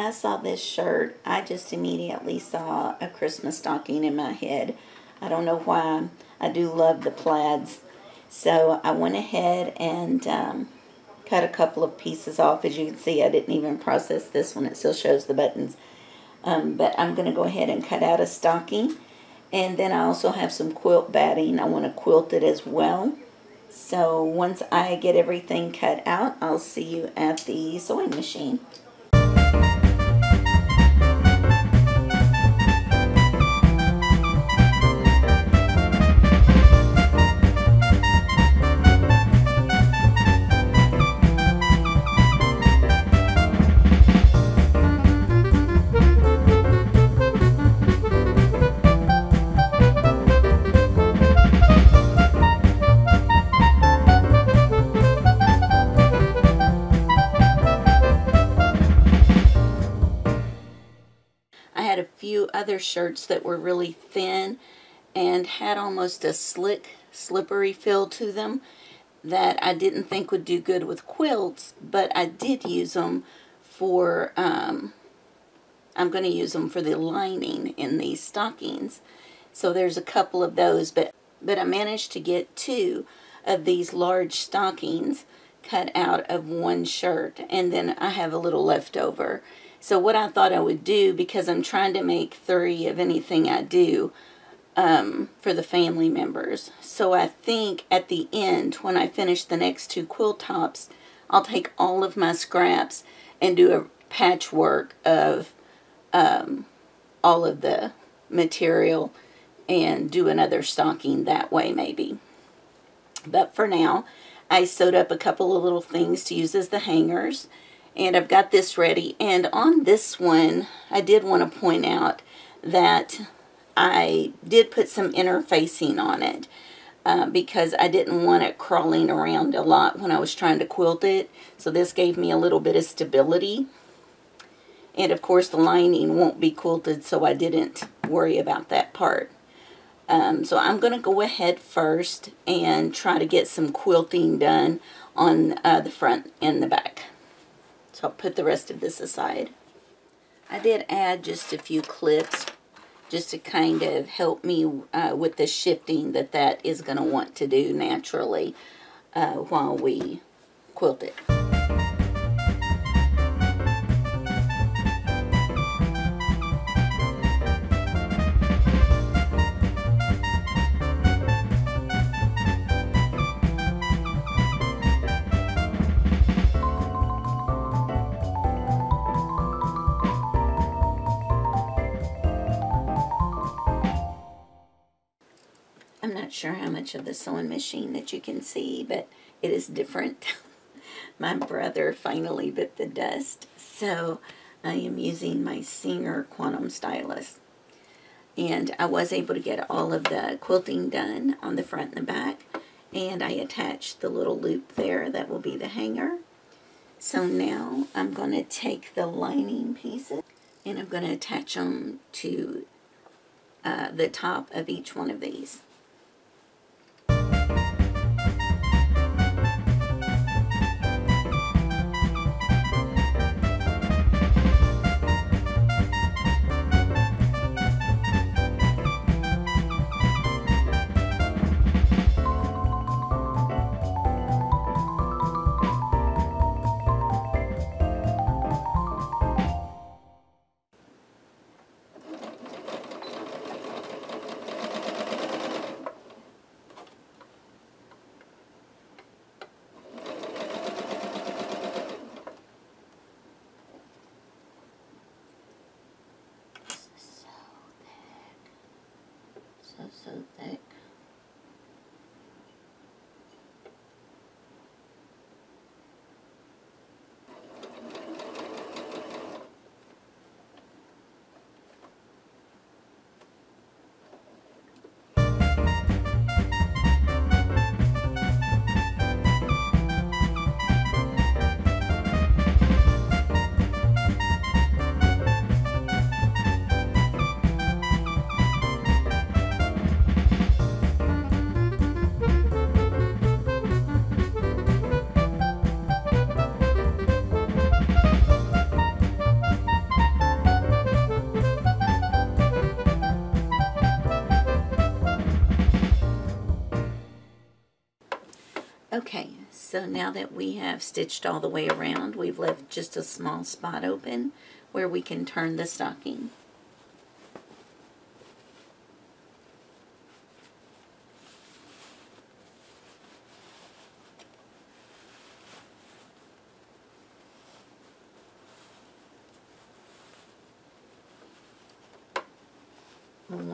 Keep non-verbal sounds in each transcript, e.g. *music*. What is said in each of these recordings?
I saw this shirt, I just immediately saw a Christmas stocking in my head. I don't know why. I do love the plaids. So I went ahead and um, cut a couple of pieces off. As you can see, I didn't even process this one. It still shows the buttons. Um, but I'm going to go ahead and cut out a stocking. And then I also have some quilt batting. I want to quilt it as well. So once I get everything cut out, I'll see you at the sewing machine. Other shirts that were really thin and had almost a slick, slippery feel to them that I didn't think would do good with quilts, but I did use them for, um, I'm going to use them for the lining in these stockings. So there's a couple of those, but, but I managed to get two of these large stockings cut out of one shirt, and then I have a little left over. So what I thought I would do, because I'm trying to make three of anything I do um, for the family members. So I think at the end, when I finish the next two quilt tops, I'll take all of my scraps and do a patchwork of um, all of the material and do another stocking that way maybe. But for now, I sewed up a couple of little things to use as the hangers and I've got this ready. And on this one I did want to point out that I did put some interfacing on it uh, because I didn't want it crawling around a lot when I was trying to quilt it. So this gave me a little bit of stability. And of course the lining won't be quilted so I didn't worry about that part. Um, so I'm going to go ahead first and try to get some quilting done on uh, the front and the back. So I'll put the rest of this aside. I did add just a few clips just to kind of help me uh, with the shifting that that is going to want to do naturally uh, while we quilt it. Sure how much of the sewing machine that you can see, but it is different. *laughs* my brother finally bit the dust, so I am using my Singer Quantum Stylist. And I was able to get all of the quilting done on the front and the back, and I attached the little loop there that will be the hanger. So now I'm going to take the lining pieces and I'm going to attach them to uh, the top of each one of these. So thick. So now that we have stitched all the way around, we've left just a small spot open where we can turn the stocking.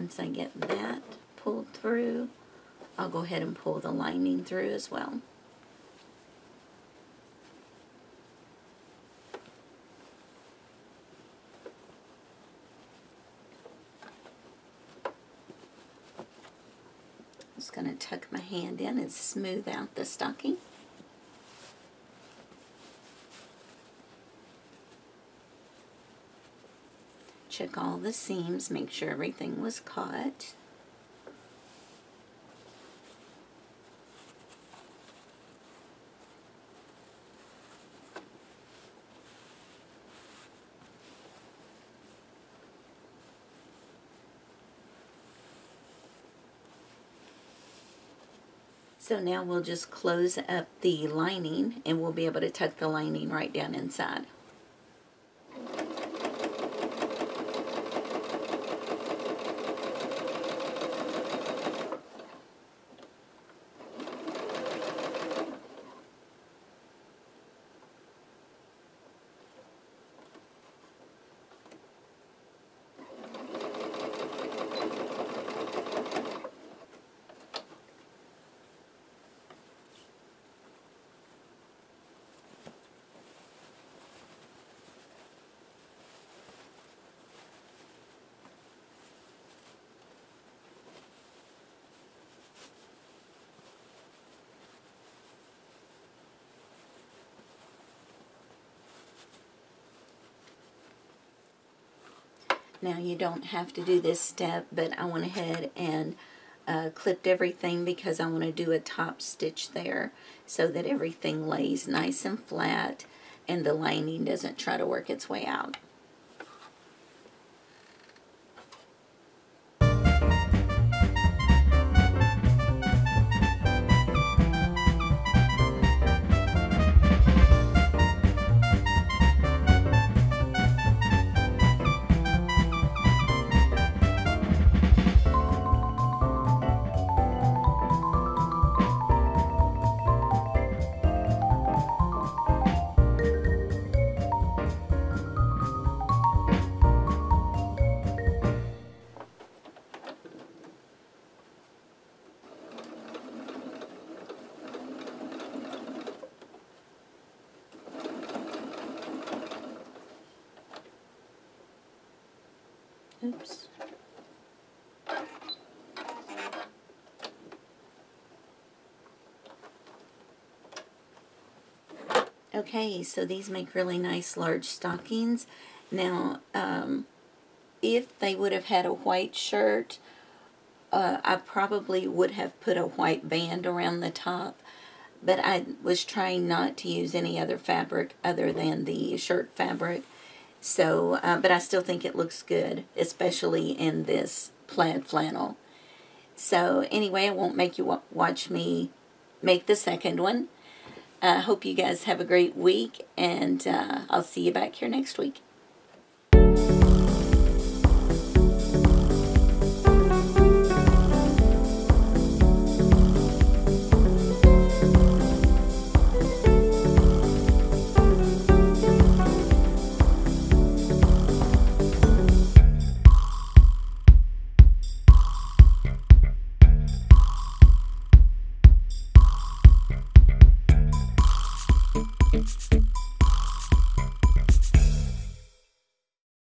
once I get that pulled through, I'll go ahead and pull the lining through as well. Just going to tuck my hand in and smooth out the stocking. check all the seams, make sure everything was caught. So now we'll just close up the lining and we'll be able to tuck the lining right down inside. Now you don't have to do this step, but I went ahead and uh, clipped everything because I want to do a top stitch there so that everything lays nice and flat and the lining doesn't try to work its way out. Oops. Okay, so these make really nice large stockings. Now, um, if they would have had a white shirt, uh, I probably would have put a white band around the top, but I was trying not to use any other fabric other than the shirt fabric so, uh, but I still think it looks good, especially in this plaid flannel. So anyway, I won't make you watch me make the second one. I uh, hope you guys have a great week, and uh, I'll see you back here next week.